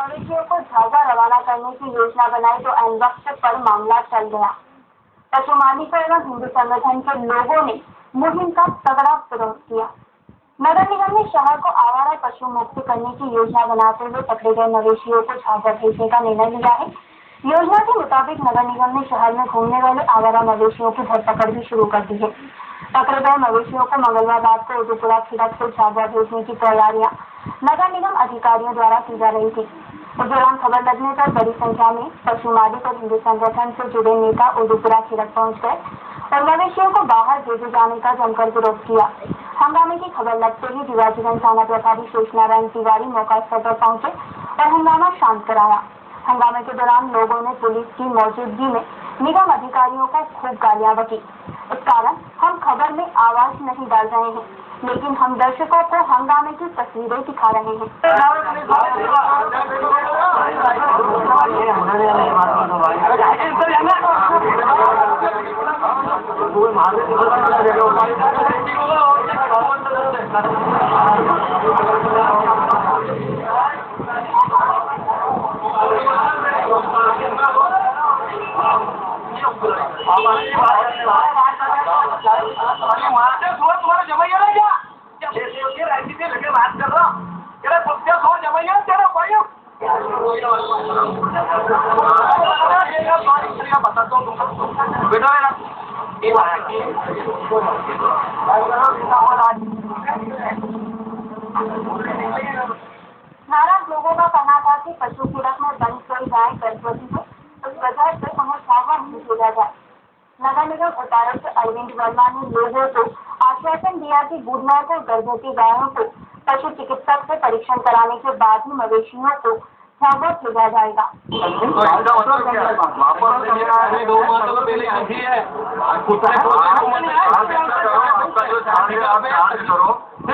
मवेशियों को झागा रवाना करने की योजना बनाई तो एन वक्त पर मामला चल गया। पशु मालिकों एवं हिंदू संगठन के लोगों ने मुहिम का तगड़ा विरोध किया। नगर निगम ने शहर को आवारा पशु मुक्त करने की योजना बनाते हुए पकड़े गए मवेशियों को झागा भेजने का निर्णय लिया है। योजना के मुताबिक नगर निगम ने शहर में घूमने वाले आवारा मवेशियों की धरपकड़ भी शुरू कर दी है। पकड़े गए मवेशियों को मंगलवार रात को उदयपुरा खिड़क से झागा भेजने की तैयारियाँ नगर निगम अधिकारियों द्वारा की जा रही थी। इस दौरान खबर लगने पर बड़ी संख्या में पशु मालिक और हिंदू संगठन से जुड़े नेता उदयपुरा सिरक पहुँच गए और मवेशियों को बाहर भेजे जाने का जमकर विरोध किया। हंगामे की खबर लगते ही दिवाजीगंज थाना प्रभारी शेष नारायण तिवारी मौका स्थल पर पहुँचे और हंगामा शांत कराया। हंगामे के दौरान लोगों ने पुलिस की मौजूदगी में निगम अधिकारियों को खूब गालियाँ बकी। इस कारण हम खबर में आवाज़ नहीं डाल रहे हैं, लेकिन हम दर्शकों को हंगामे की तस्वीरें दिखा रहे हैं। तुम्हारा जमाइया ना क्या क्या राजनीति लेके बात कर रहा तेरा कुत्ते सो जमाइया तेरा भाई बताता हूँ बेटा है ना ये बात नाराज़ लोगों का कहना था कि पशु कीड़क में बंद नगर निगम उपायुक्त अरविंद वर्मा ने लोगों को आश्वासन दिया कि बुधवार को गर्भवती गायों को पशु चिकित्सक से परीक्षण कराने के बाद ही मवेशियों को छावा भेजा जाएगा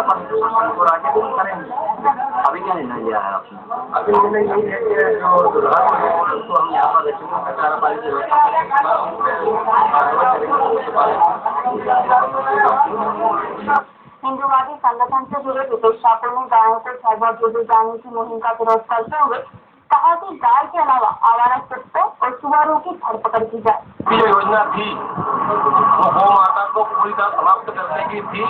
आगे करेंगे अभी क्या निर्णय लिया है आपने अभी निर्णय यही है कि जो उसको हम यहाँ पर रखेंगे हिंदुवादी संगठन से जुड़े विदेश ठाकुर ने गायों को छावा जुड़े जाने की मुहिम का विरोध करते हुए कहा कि गाय के अलावा आवारा कुत्तों और सुअरों की धरपकड़ की जाए। जो योजना थी। वो गौ माता को पूरी तरह समाप्त करने की थी।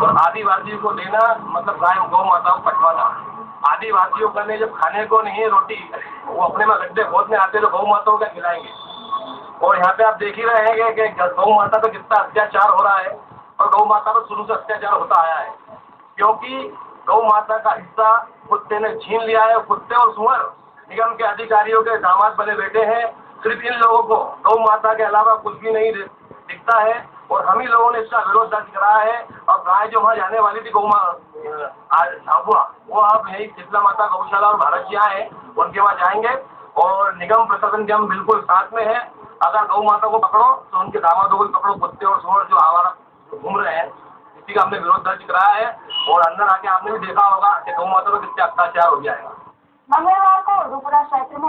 और आदिवासियों को देना मतलब गाय गौ माता को कटवाना आदिवासियों का जब खाने को नहीं है रोटी, वो अपने में गड्ढे खोदने आते तो गौ माता को खिलाएँगे। और यहाँ पे आप देख ही रहे हैं कि गौ माता पे कितना अत्याचार हो रहा है। और गौ माता पर शुरू से अत्याचार होता आया है। क्योंकि गौ माता का हिस्सा कुत्ते ने छीन लिया है कुत्ते और सुअर निगम के अधिकारियों के दामाद बने बैठे हैं। सिर्फ़ इन लोगों को गौ माता के अलावा कुछ भी नहीं दिखता है और हम ही लोगों ने इसका विरोध दर्ज कराया है। और गाय जो वहाँ जाने वाली थी गौ झाबुआ वो आप यही शीतला माता, गौशाला और भारत जी आए उनके वहाँ जाएँगे और निगम प्रशासन के हम बिल्कुल साथ में हैं। अगर गौ माता को पकड़ो तो उनके दामादों को पकड़ो कुत्ते और सुअर जो आवारा घूम रहे हैं, इसी का हमने विरोध दर्ज कराया है। और अंदर आके आपने भी देखा होगा कि गौ माता को कितने अत्याचार हो जाएगा मंगलवार को उदयपुरा क्षेत्र में